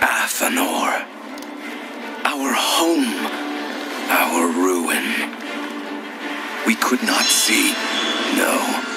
Athanor. Our home. Our ruin. We could not see. No.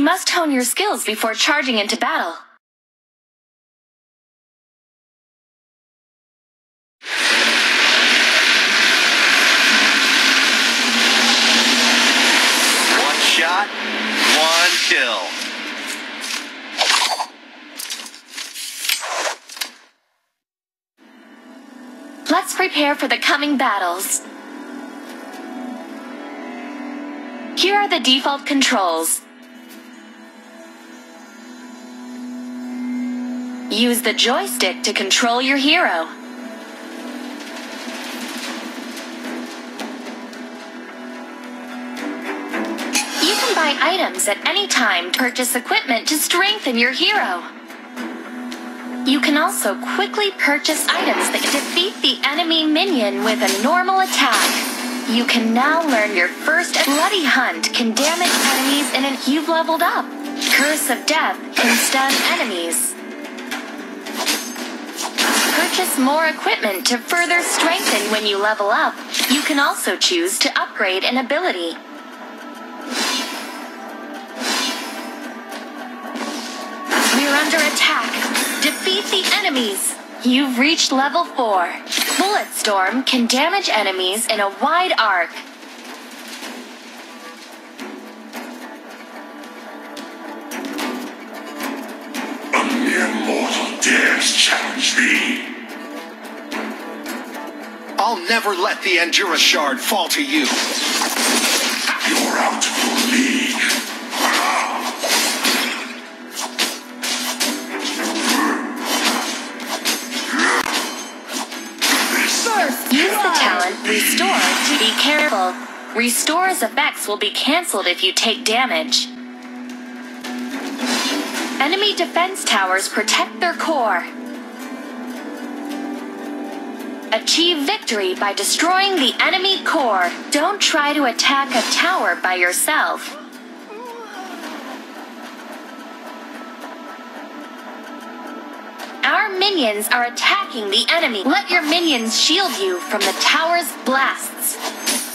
You must hone your skills before charging into battle. One shot, one kill. Let's prepare for the coming battles. Here are the default controls. Use the joystick to control your hero. You can buy items at any time to purchase equipment to strengthen your hero. You can also quickly purchase items that defeat the enemy minion with a normal attack. You can now learn your first Bloody Hunt can damage enemies in an you've leveled up. Curse of Death can stun enemies. Purchase more equipment to further strengthen when you level up. You can also choose to upgrade an ability. We're under attack. Defeat the enemies. You've reached level 4. Bullet Storm can damage enemies in a wide arc. A mere mortal dares challenge thee. I'll never let the Endura Shard fall to you. You're out of your league. Use the talent Restore to be careful. Restore's effects will be cancelled if you take damage. Enemy defense towers protect their core. Achieve victory by destroying the enemy core. Don't try to attack a tower by yourself. Our minions are attacking the enemy. Let your minions shield you from the tower's blasts.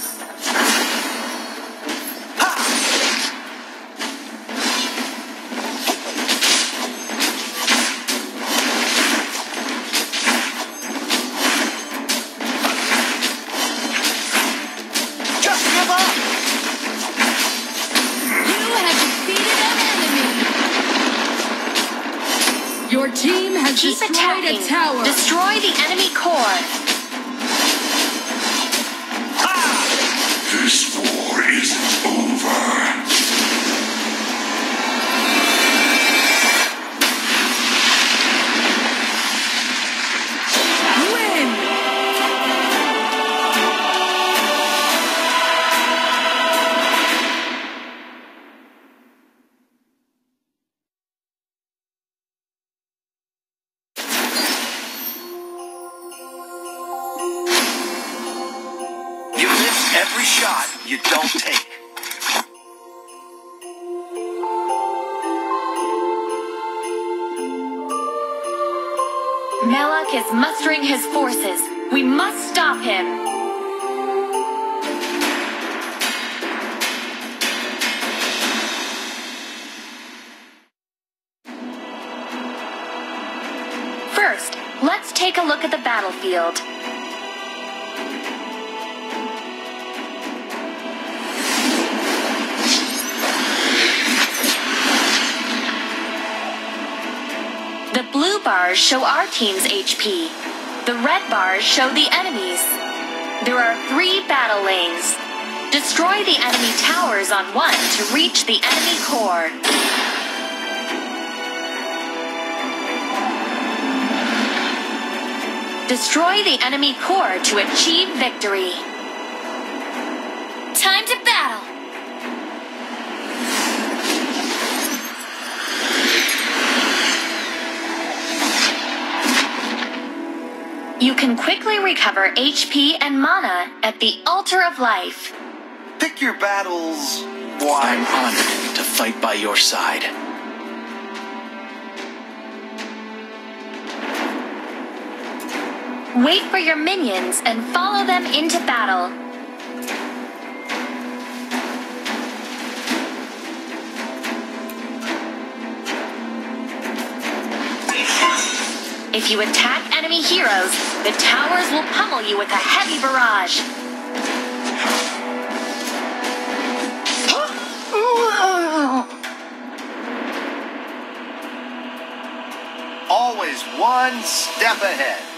Let's take a look at the battlefield. The blue bars show our team's HP. The red bars show the enemy's. There are three battle lanes. Destroy the enemy towers on one to reach the enemy core. Destroy the enemy core to achieve victory. Time to battle! You can quickly recover HP and mana at the Altar of Life. Pick your battles. I'm honored to fight by your side. Wait for your minions and follow them into battle. If you attack enemy heroes, the towers will pummel you with a heavy barrage. Always one step ahead.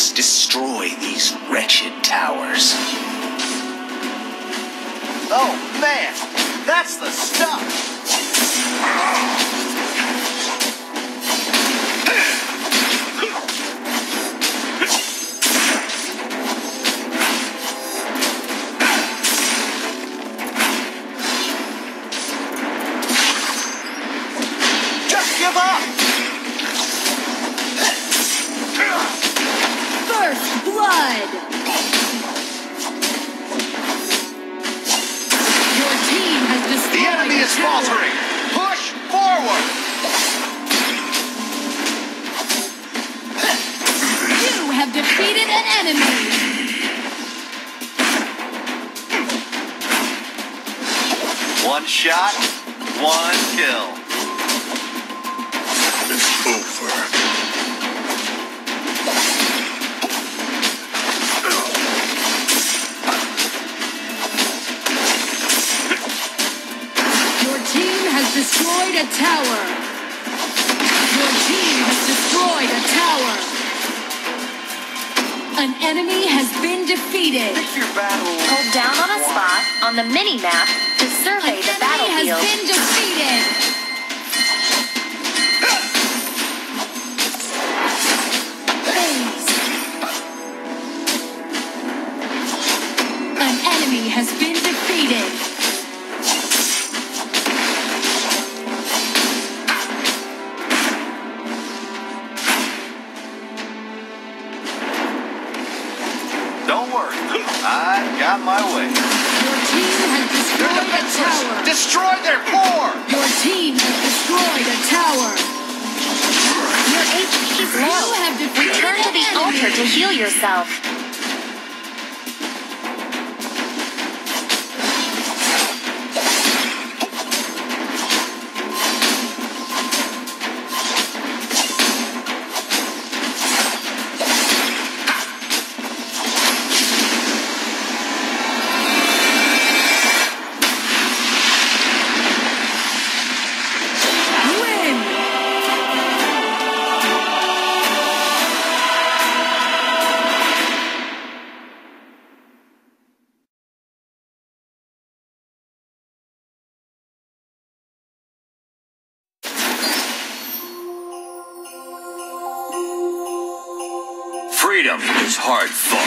Must destroy these wretched towers. Oh man, that's the stuff. Has destroyed a tower. Your team has destroyed a tower. An enemy has been defeated. Pick your battles. Hold down on a spot on the mini-map to survey An the enemy has been defeated. Don't worry, I got my way. Your team has They're destroyed a tower. Destroy their core. Your team has destroyed a tower. Your HP is You low. have defeated Return to the altar to heal yourself. Freedom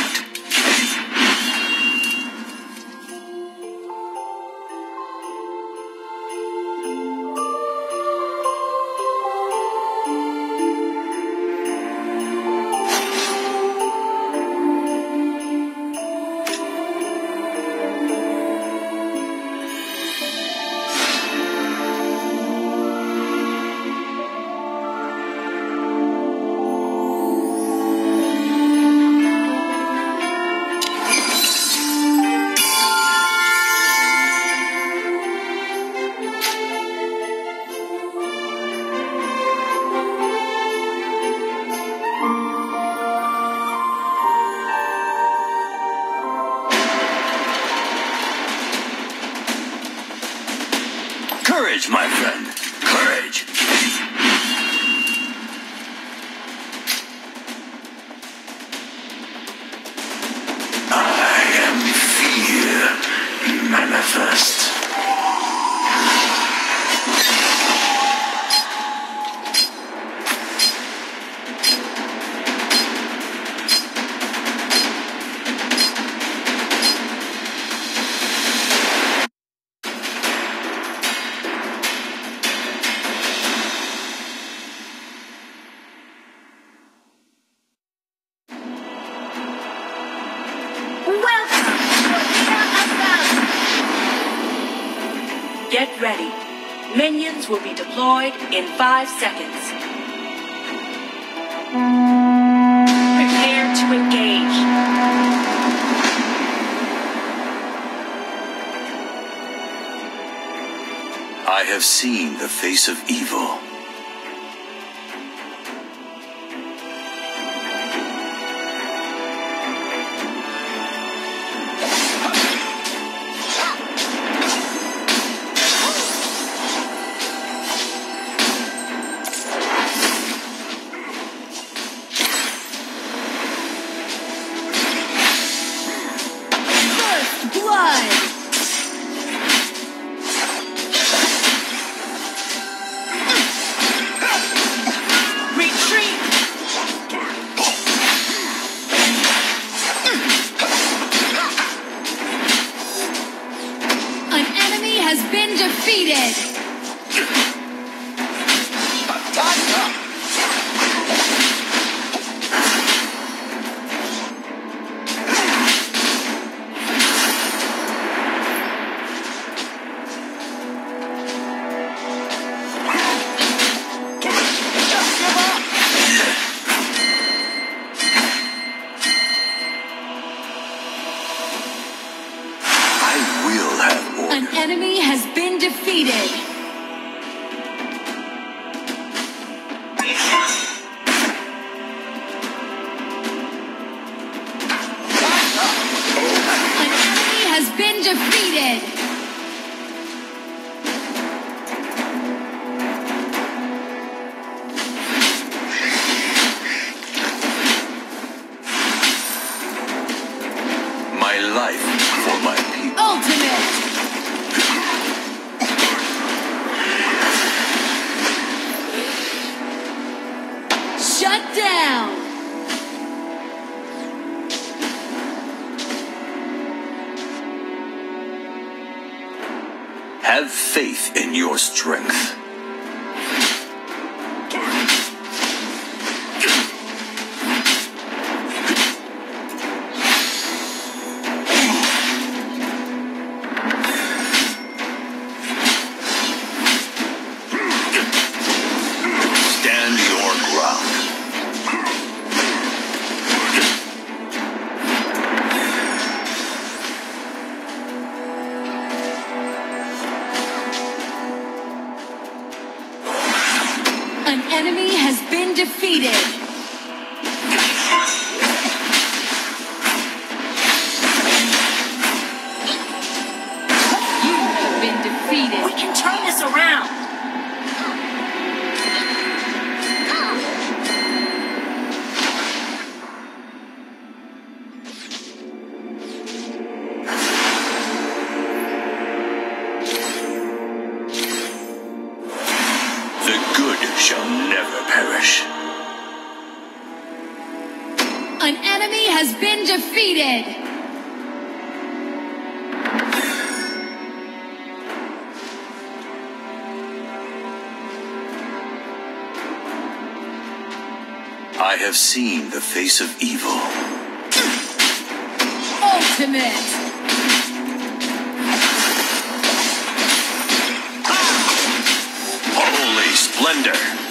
deployed in five seconds. Prepare to engage. I have seen the face of evil. has been defeated. been defeated. your strength. have seen the face of evil. Ultimate! Holy splendor.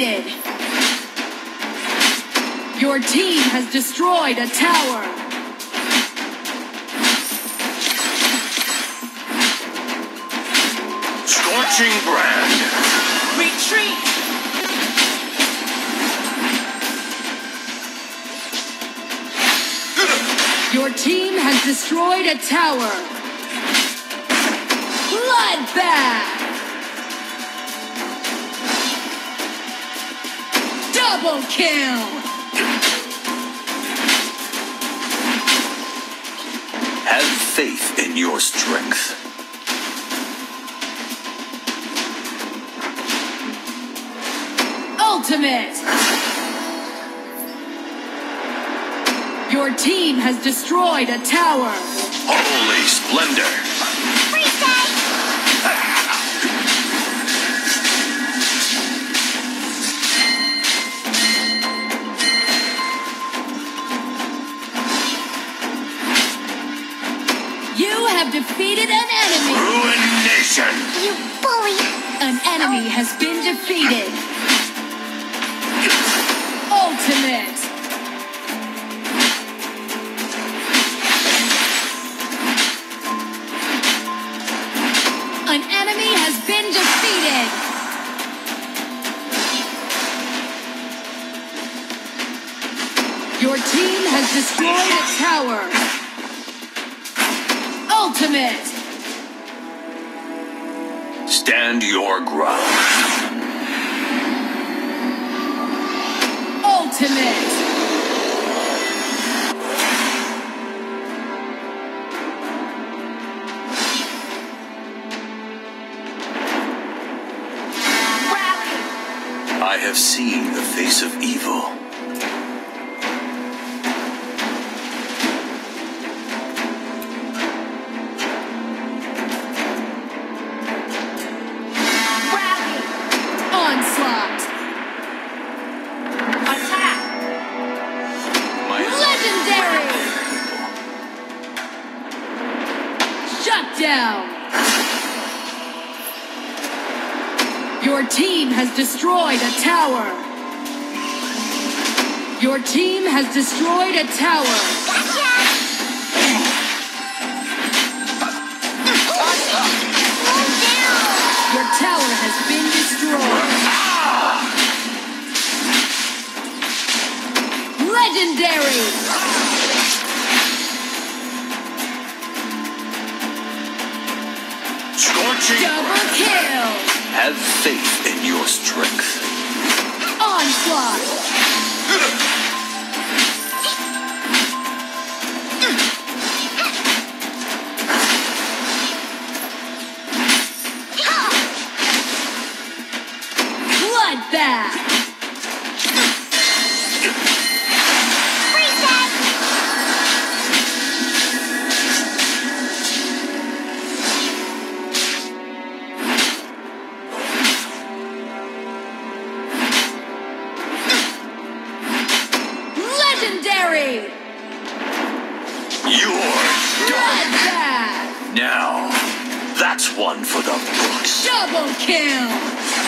Defeated. Your team has destroyed a tower. Scorching brand. Retreat! Your team has destroyed a tower. Bloodbath! Double kill! Have faith in your strength. Ultimate! Your team has destroyed a tower. Holy splendor. Defeated an enemy. Ruination. You bully! An enemy has been defeated. Ultimate. An enemy has been defeated. Your team has destroyed a tower. Ultimate. Stand your ground. Ultimate. I have seen the face of evil. Destroyed a tower. Your team has destroyed a tower. Gotcha. Your tower has been destroyed. Legendary. Double kill. Have faith in your strength. Onslaught. That's one for the books. Double kill.